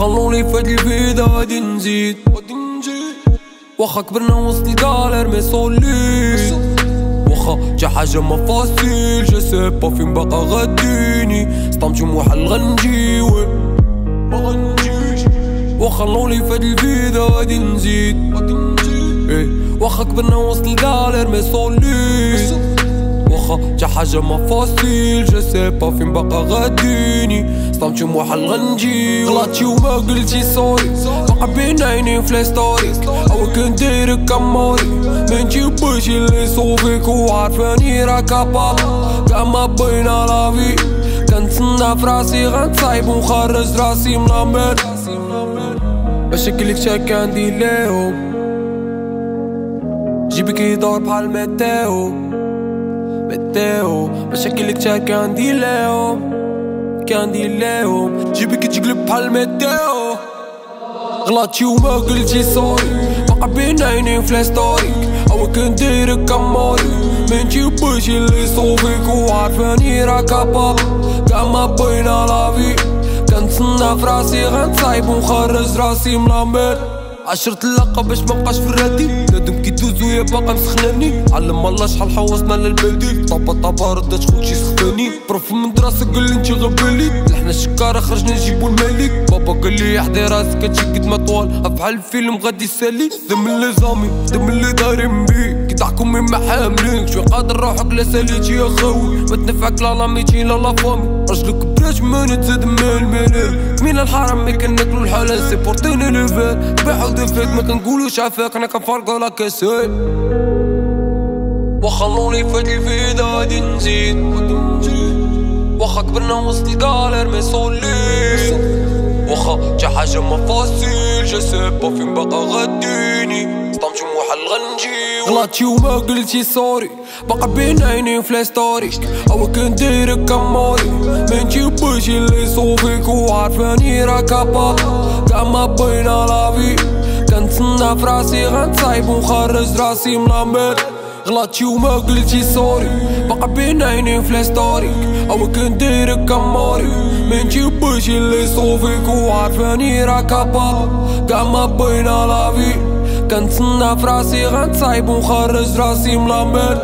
وخلوني في هاد la vida غادي نزيد. واخا كبرنا وسط la galère mais solide واخا جا حاجة ما facile je sais pas فين باقا غاديني. سطمتي محل غنجي ما غنجيش. وخلوني في هاد la vida غادي نزيد. إيه واخا كبرنا وسط la galère mais solide واخا حاجة ما facile je sais pas فين باقا غاديني. صدمتي محل غنجي غلطتي وما قلتي سوري بقى بين عيني في ستوري أو كنت دايرك كموري ما نجيبش اللي يصوفيك وعارفاني راك كاباب كاع ما بينا لافي كنتسنى فراسي غنصايب ونخرج راسي من الامير مشاكلك شاك عندي ليهم. جيبك يدور بحال ميتيو متاو مشاكلك شا كان دي لهم كان دي لهم جيبك تقلب بحال متاو غلطتي وما قلتي سوري بقى بين عيني في ستوري أو كنت دايرك كموري ما نجيبش اللي يصوفيك وعارفاني راك باب كاع ما بينا لافي كنتسنى فراسي غنصايب ونخرج راسي من لامير عشرة اللقب باش مبقاش في الرادي. نادم كي دوز ويا باقا مسخناني علم الله شحال حوصنا للبلدي طابا طابا ردات خوك شي سخفاني. بروف من دراسة قال لي انتي غبالي لحنا الشكارة خرجنا نجيبو الملك. بابا قال لي احدي راسك هادشي قد ما طوال. أفعل الفيلم غادي يسالي. دم اللي زامي دم اللي دايرين بيك من ما حاملينك شوي قادر روحك لا ساليتي يا خاوي ما تنفعك لا لا ميتين لا لا فامي. رجلك بلاش ما نتزاد مال مال من الحرام مي كناكلو الحلال؟ سي بورتيني تبيعو دو فيك ما كنقولوش عفاك أنا كنفرقو لا كاسال وخلوني هاد الفيدا غادي نزيد. واخا كبرنا وسط الكالير مي سوليد واخا جا حاجة ما فاسيل جو سي با فين باقا غاديني صدمتي محل غنجي غلطتي وما قلتي سوري بقى بين عيني في ستوري أو كنت دايرك كموري. ما نجيبش اللي يصوفيك وعارفاني راك باب كاع ما بينا لافي كنتسنى فراسي غنصايب ونخرج راسي من لامير غلطتي وما قلتي سوري بقى بين عيني في ستوري أو كنت دايرك كموري. ما نجيبش اللي يصوفيك وعارفاني راك باب كاع ما بينا لافي كنتسنى فراسي غنصايب ونخرج راسي من لامير